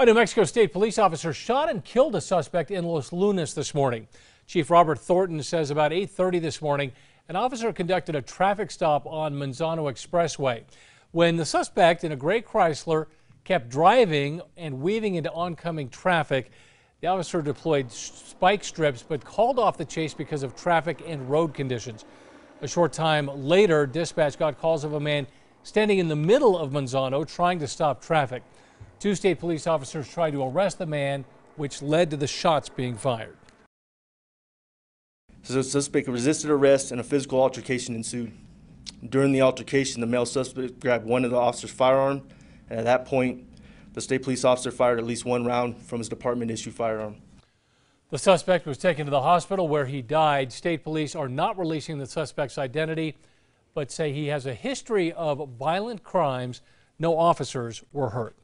A New Mexico State police officer shot and killed a suspect in Los Lunas this morning. Chief Robert Thornton says about 8:30 this morning, an officer conducted a traffic stop on Manzano Expressway when the suspect in a gray Chrysler kept driving and weaving into oncoming traffic. The officer deployed spike strips but called off the chase because of traffic and road conditions. A short time later, dispatch got calls of a man standing in the middle of Manzano trying to stop traffic. Two state police officers tried to arrest the man, which led to the shots being fired. So the suspect resisted arrest and a physical altercation ensued. During the altercation, the male suspect grabbed one of the officer's firearm, and at that point, the state police officer fired at least one round from his department issued firearm. The suspect was taken to the hospital where he died. State police are not releasing the suspect's identity, but say he has a history of violent crimes. No officers were hurt.